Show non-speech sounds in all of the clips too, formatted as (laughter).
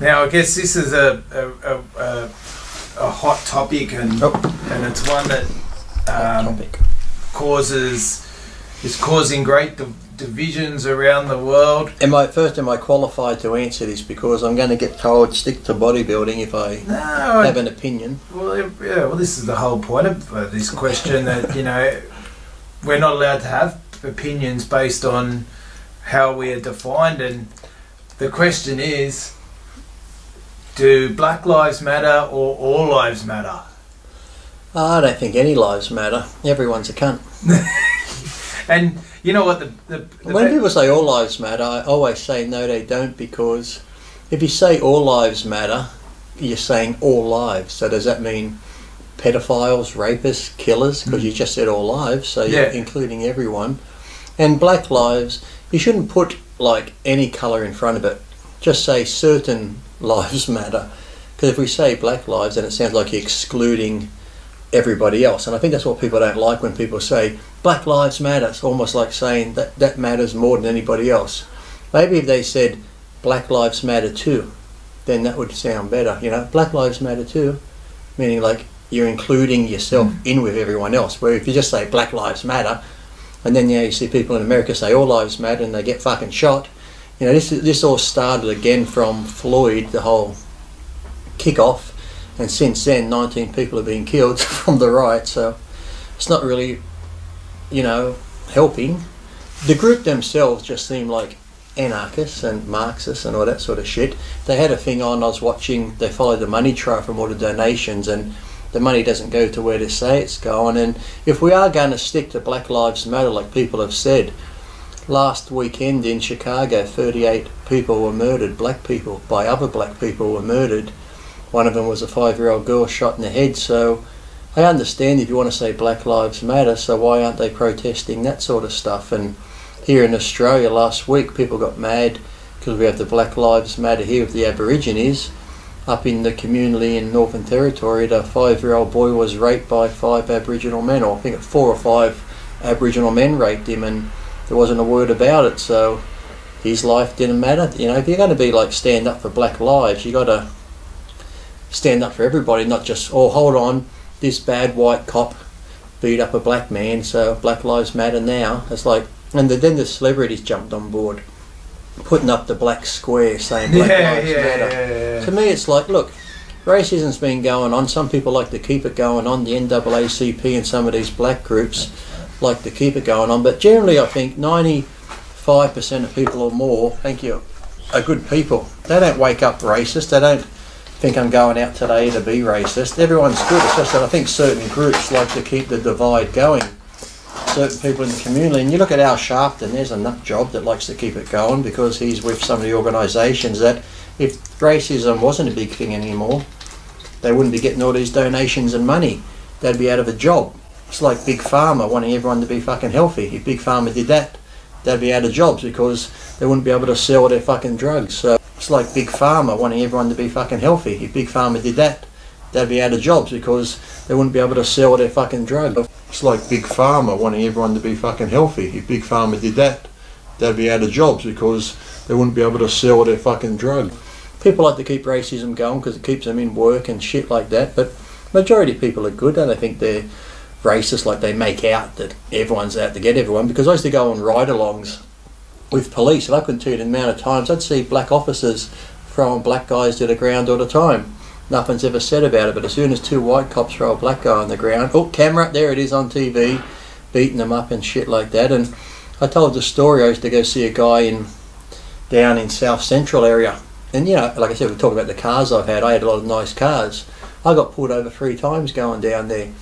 Now, I guess this is a a, a, a, hot topic, and Oh. and it's one that um, causes is causing great div- divisions around the world. Am I first? Am I qualified to answer this? Because I'm going to get told stick to bodybuilding if I No, I- have an opinion. well, yeah, well, this is the whole point of uh, this question that you know we're not allowed to have opinions based on how we are defined, and the question is. Do Black Lives Matter or all lives matter? Ah, I don't think any lives matter. Everyone's a cunt. (laughs) And you know what the the, the When people say all lives matter, I always say no, they don't, because if you say all lives matter, you're saying all lives. So does that mean pedophiles, rapists, killers? Because you hmm. just said all lives, so you're including everyone. And black lives, you shouldn't put like any colour in front of it. Just say certain (laughs) lives matter. Because if we say black lives, then it sounds like you're excluding everybody else. And I think that's what people don't like when people say Black Lives Matter. It's almost like saying that that matters more than anybody else. Maybe if they said Black Lives Matter too, then that would sound better. You know, Black Lives Matter too, meaning like you're including yourself hmm. in with everyone else. Where if you just say Black Lives Matter, and then you, know, you see people in America say All Lives Matter and they get fucking shot. You know, this this all started again from Floyd, the whole kick-off, and since then, 19 people have been killed (laughs) from the riot. So it's not really, you know, helping. The group themselves just seem like anarchists and Marxists and all that sort of shit. They had a thing on. I was watching. They followed the money trail from all the donations, and the money doesn't go to where they say it's going. And if we are going to stick to Black Lives Matter, like people have said, last weekend in Chicago, 38 people were murdered. Black people by other black people were murdered. One of them was a five-year-old girl shot in the head. So I understand if you want to say Black Lives Matter. So why aren't they protesting that sort of stuff? And here in Australia last week, people got mad because we have the Black Lives Matter here with the Aborigines. Up in the community in Northern Territory, the five-year-old boy was raped by five Aboriginal men, or I think four or five Aboriginal men raped him, and there wasn't a word about it. So his life didn't matter. You know, if you're going to be like stand up for black lives, you got to stand up for everybody, not just oh hold on, this bad white cop beat up a black man, so Black Lives Matter now. It's like, and the, then the celebrities jumped on board, putting up the black square saying (laughs) Black yeah, Lives yeah, Matter. yeah. To me, it's like, look, racism's been going on. Some people like to keep it going on. The NAACP and some of these black groups like to keep it going on. But generally, I think 95% of people or more, thank you, are good people. They don't wake up racist. They don't think I'm going out today to be racist. Everyone's good. It's just that I think certain groups like to keep the divide going. Certain people in the community, and you look at Al Sharpton, there's a nut job that likes to keep it going because he's with some of the organisations that if racism wasn't a big thing anymore, they wouldn't be getting all these donations and money. They'd be out of a job. It's like Big Pharma wanting everyone to be fucking healthy. If Big Pharma did that, they'd be out of jobs because they wouldn't be able to sell their fucking drugs. So it's like Big Pharma wanting everyone to be fucking healthy. If Big Pharma did that, they'd be out of jobs because they wouldn't be able to sell their fucking drugs. It's like Big Pharma wanting everyone to be fucking healthy. If Big Pharma did that, they'd be out of jobs because they wouldn't be able to sell their fucking drug. People like to keep racism going because it keeps them in work and shit like that, but majority of people are good. And I think they're racist like they make out that everyone's out to get everyone because I used to go on ride-alongs with police and I couldn't tell you the amount of times I'd see black officers throwing black guys to the ground all the time. Nothing's ever said about it, but as soon as two white cops throw a black guy on the ground, oh, camera, there it is on TV, beating them up and shit like that. And I told the story, I used to go see a guy in down in South Central area. And, you know, like I said, we talk about the cars I've had. I had a lot of nice cars. I got pulled over three times going down there.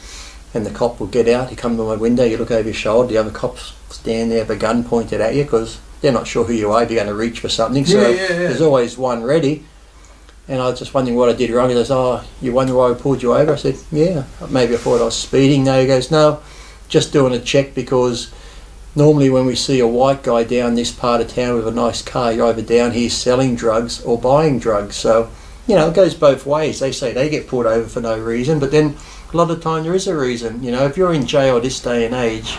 And the cop will get out, he come to my window, you look over your shoulder, the other cops stand there with a gun pointed at you because they're not sure who you are if you're going to reach for something. So Yeah, yeah, yeah. there's always one ready. And I was just wondering what I did wrong. He goes, Oh, you wonder why I pulled you over? I said, Yeah. Maybe I thought I was speeding. No, he goes, No, just doing a check because normally when we see a white guy down this part of town with a nice car, you're either down here selling drugs or buying drugs. So, you know, it goes both ways. They say they get pulled over for no reason, but then a lot of the time there is a reason. You know, if you're in jail this day and age,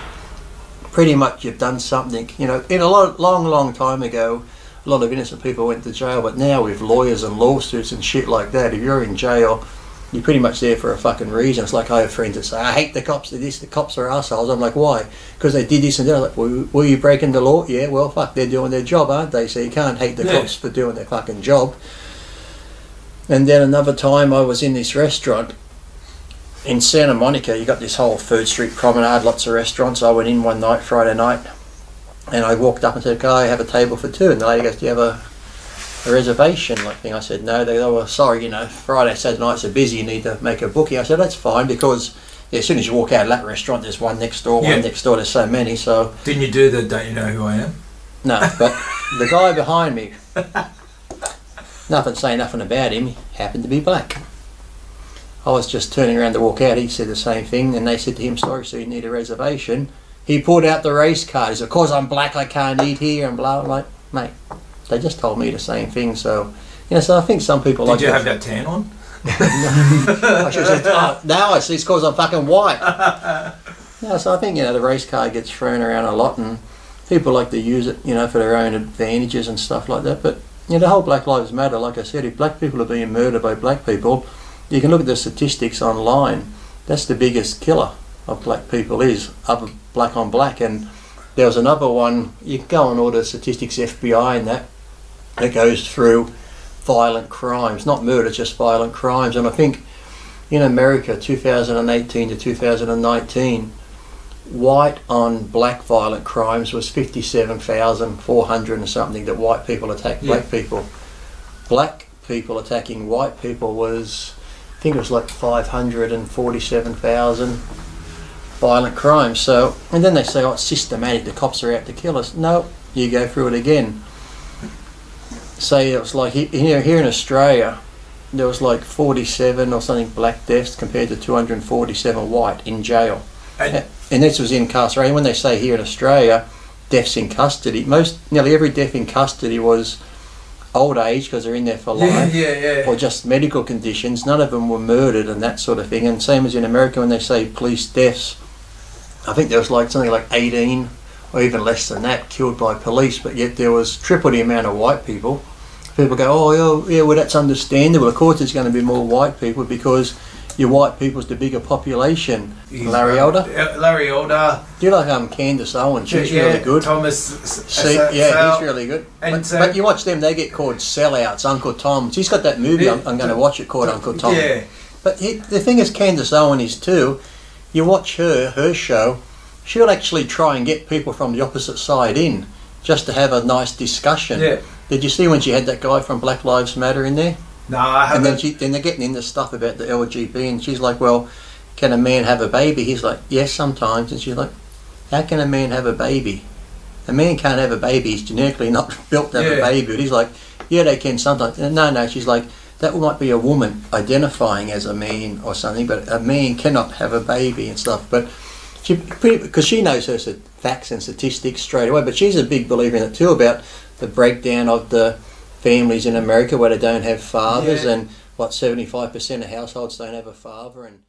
pretty much you've done something. You know, in a lot, long, long time ago, a lot of innocent people went to jail. But now with lawyers and lawsuits and shit like that, if you're in jail, you're pretty much there for a fucking reason. It's like I have friends that say, I hate the cops, they're this, the cops are assholes. I'm like, why? Because they did this and that. I'm like, well, were you breaking the law? Yeah, well, fuck, they're doing their job, aren't they? So you can't hate the Yeah. cops for doing their fucking job. And then another time I was in this restaurant in Santa Monica. You got this whole Third Street promenade, lots of restaurants. I went in one night, Friday night, and I walked up and said, "Can I have a table for two? And the lady goes, "Do you have a, a reservation?" Like thing. I said, "No." They go, "Well, sorry, you know, Friday, Saturday nights are busy. You need to make a booking." I said, "That's fine because." yeah, As soon as you walk out of that restaurant, there's one next door, Yeah. one next door. There's so many, so Didn't you do the don't you know who I am? no. But the guy behind me, (laughs) nothing say nothing about him, he happened to be black. I was just turning around to walk out. He said the same thing, and they said to him, "Sorry, so you need a reservation." He pulled out the race card. He said, "Of course, I'm black. I can't eat here." And blah. I'm like, mate, they just told me the same thing. So, you know, so I think some people Did like you have that tan on? (laughs) I should have said, oh, now I see it's because I'm fucking white. (laughs) Yeah, so I think, you know, the race car gets thrown around a lot and people like to use it, you know, for their own advantages and stuff like that. But, you know, the whole Black Lives Matter, like I said, if black people are being murdered by black people, you can look at the statistics online. That's the biggest killer of black people is other black on black. And there was another one, you can go on all the statistics, FBI and that, that goes through violent crimes, not murder, just violent crimes. And I think in America, 2018 to 2019, white on black violent crimes was 57,400 and something that white people attacked black people. Black people attacking white people was, I think it was like 547,000 violent crimes. So, and then they say, oh, it's systematic, the cops are out to kill us. No, you go through it again say it was like he- here here in Australia, there was like 47 or something black deaths compared to 247 white in jail, And- and this was incarceration. When they say here in Australia, deaths in custody, most nearly every death in custody was old age because they're in there for Yeah, life. yeah, yeah. Or just medical conditions. None of them were murdered and that sort of thing. And same as in America when they say police deaths, I think there was like something like 18 or even less than that killed by police, but yet there was triple the amount of white people. People go, oh, yeah, yeah, well, that's understandable. Of course, there's going to be more white people because your white people's the bigger population. He's, Larry uh, Elder? uh, Larry Elder. Do you like um, Candace Owen? She's yeah, really good. Thomas. S- See, S- yeah, Sal- he's really good. And But, so- but you watch them; they get called sellouts. Uncle Tom. She's got that movie. I'm, I'm going to watch it called Uncle Tom. Yeah, But he, the thing is, Candace Owen is too. You watch her, her show. She'll actually try and get people from the opposite side in, just to have a nice discussion. yeah. Did you see when she had that guy from Black Lives Matter in there? No, I And then she, then they're getting into stuff about the LGB, and she's like, "Well, can a man have a baby?" He's like, "Yes, sometimes." And she's like, "How can a man have a baby? A man can't have a baby. He's genetically not (laughs) built to have a baby." But he's like, "Yeah, they can sometimes." No, no. She's like, "That might be a woman identifying as a man or something, but a man cannot have a baby and stuff." But she, because she knows her facts and statistics straight away. But she's a big believer in it too about the breakdown of the families in America where they don't have fathers Yeah. and what 75% of households don't have a father and